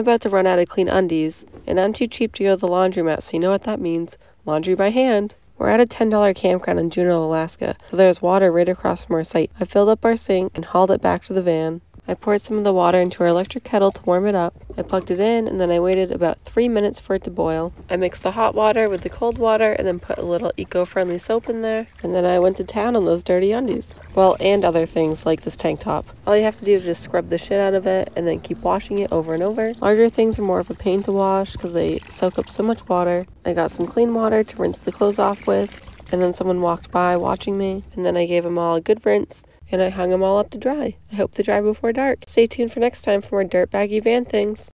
about to run out of clean undies, and I'm too cheap to go to the laundromat, so you know what that means laundry by hand. We're at a $10 campground in Juneau, Alaska, so there's water right across from our site. I filled up our sink and hauled it back to the van. I poured some of the water into our electric kettle to warm it up. I plugged it in and then I waited about three minutes for it to boil. I mixed the hot water with the cold water and then put a little eco-friendly soap in there. And then I went to town on those dirty undies. Well, and other things like this tank top. All you have to do is just scrub the shit out of it and then keep washing it over and over. Larger things are more of a pain to wash because they soak up so much water. I got some clean water to rinse the clothes off with. And then someone walked by watching me, and then I gave them all a good rinse, and I hung them all up to dry. I hope they dry before dark. Stay tuned for next time for more dirtbaggy van things.